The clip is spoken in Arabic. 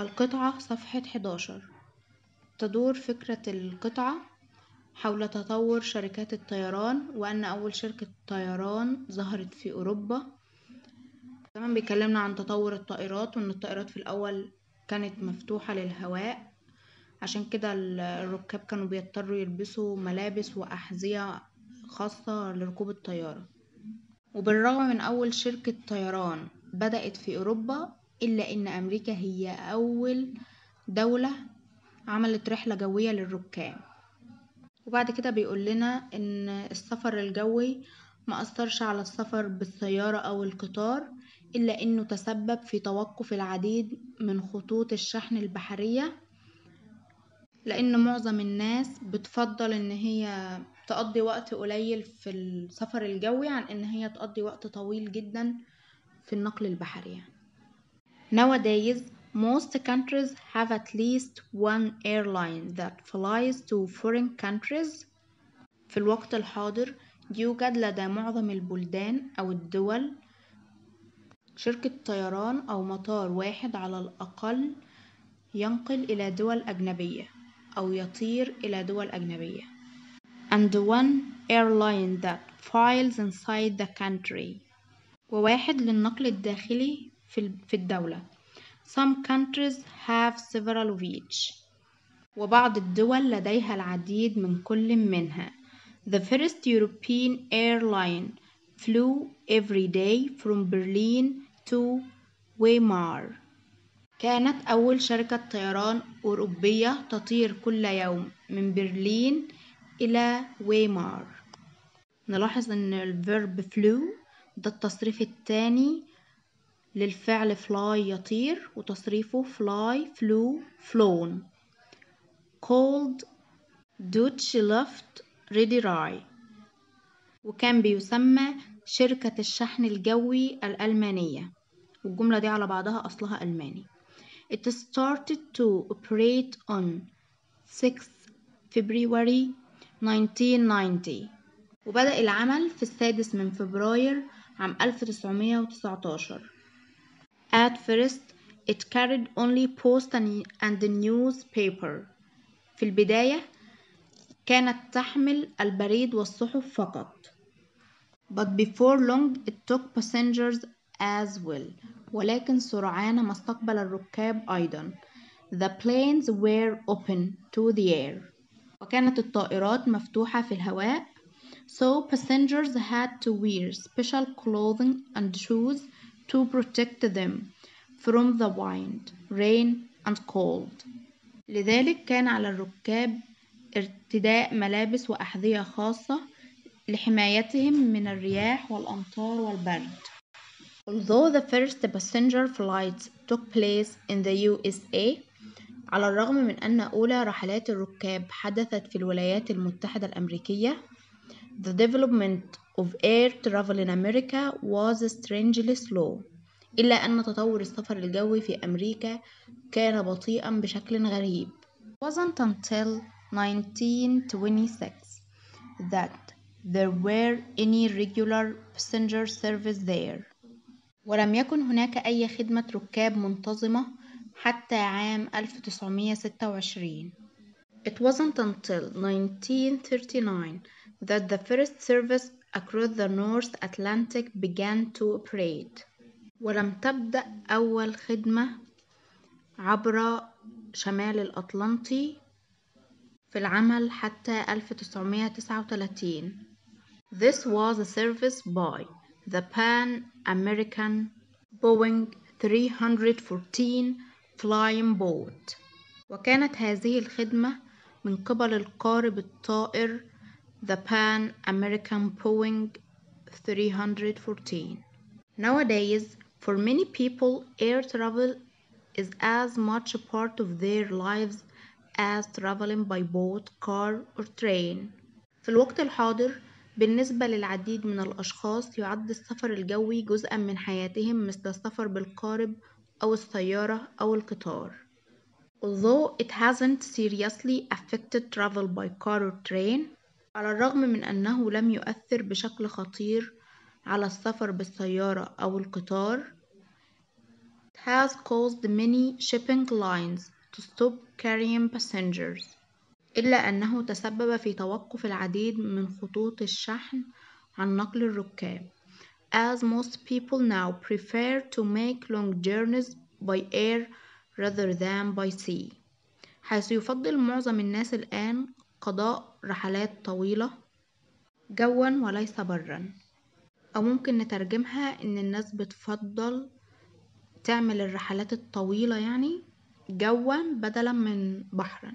القطعة صفحة 11 تدور فكرة القطعة حول تطور شركات الطيران وأن أول شركة طيران ظهرت في أوروبا. كمان بيكلمنا عن تطور الطائرات وأن الطائرات في الأول كانت مفتوحة للهواء. عشان كده الركاب كانوا بيضطروا يلبسوا ملابس وأحذية خاصة لركوب الطيارة. وبالرغم من أول شركة طيران بدأت في أوروبا إلا إن أمريكا هي أول دولة عملت رحلة جوية للركاب وبعد كده بيقول لنا إن السفر الجوي ما أثرش على السفر بالسيارة أو القطار إلا إنه تسبب في توقف العديد من خطوط الشحن البحرية لأن معظم الناس بتفضل إن هي تقضي وقت قليل في السفر الجوي عن إن هي تقضي وقت طويل جدا في النقل البحري Nowadays, most countries have at least one airline that flies to foreign countries. في الوقت الحاضر يوجد لدى معظم البلدان أو الدول شركة طيران أو مطار واحد على الأقل ينقل إلى دول أجنبية أو يطير إلى دول أجنبية and one airline that flies inside the country وواحد للنقل الداخلي في الدولة. Some countries have several of each. وبعض الدول لديها العديد من كل منها. The first European airline flew every day from Berlin to Weimar. كانت أول شركة طيران أوروبية تطير كل يوم من برلين إلى ويمار نلاحظ أن الفيرب flew ده التصريف الثاني للفعل fly يطير وتصريفه fly flew flown. Called Deutsche Luft Reederei وكان بيسمى شركة الشحن الجوي الألمانية. والجملة دي على بعضها أصلها ألماني. It started to operate on 6 February 1990 وبدأ العمل في السادس من فبراير عام 1919 At first, it carried only post and newspaper. في البداية كانت تحمل البريد والصحف فقط. But before long it took passengers as well. ولكن سرعان ما استقبل الركاب أيضا. The planes were open to the air. وكانت الطائرات مفتوحة في الهواء. So passengers had to wear special clothing and shoes to protect them from the wind, rain and cold. لذلك كان على الركاب ارتداء ملابس وأحذية خاصة لحمايتهم من الرياح والأمطار والبرد. Although the first passenger flights took place in the USA, على الرغم من أن أولى رحلات الركاب حدثت في الولايات المتحدة الأمريكية, the development of air travel in America was strangely slow. إلا أن تطور السفر الجوي في أمريكا كان بطيئا بشكل غريب. Wasn't until 1926 that there were any regular passenger service there. ولم يكن هناك أي خدمة ركاب منتظمة حتى عام 1926. It wasn't until 1939 that the first service across the North Atlantic began to operate. ولم تبدأ أول خدمة عبر شمال الأطلنطي في العمل حتى 1939. This was a service by the Pan American Boeing 314 flying boat. وكانت هذه الخدمة من قبل القارب الطائر the Pan American Boeing 314. Nowadays, for many people, air travel is as much a part of their lives as traveling by boat, car or train. في الوقت الحاضر بالنسبة للعديد من الأشخاص يعد السفر الجوي جزءا من حياتهم مثل السفر بالقارب أو السيارة أو القطار. Although it hasn't seriously affected travel by car or train, على الرغم من أنه لم يؤثر بشكل خطير على السفر بالسيارة أو القطار has caused many shipping lines to stop carrying passengers إلا أنه تسبب في توقف العديد من خطوط الشحن عن نقل الركاب. As most people now prefer to make long journeys by air rather than by sea حيث يفضل معظم الناس الآن قضاء رحلات طويلة جوا وليس برا أو ممكن نترجمها إن الناس بتفضل تعمل الرحلات الطويلة يعني جوا بدلا من بحرا.